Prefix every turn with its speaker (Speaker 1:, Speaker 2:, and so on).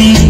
Speaker 1: me.